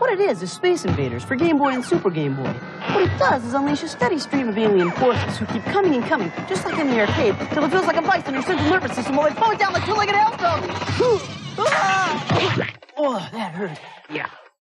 What it is is Space Invaders for Game Boy and Super Game Boy. What it does is unleash a steady stream of alien forces who keep coming and coming, just like in the arcade, till it feels like a vice in your central nervous system while they fall down like two-legged hailstones. Ah! oh, that hurt. Yeah.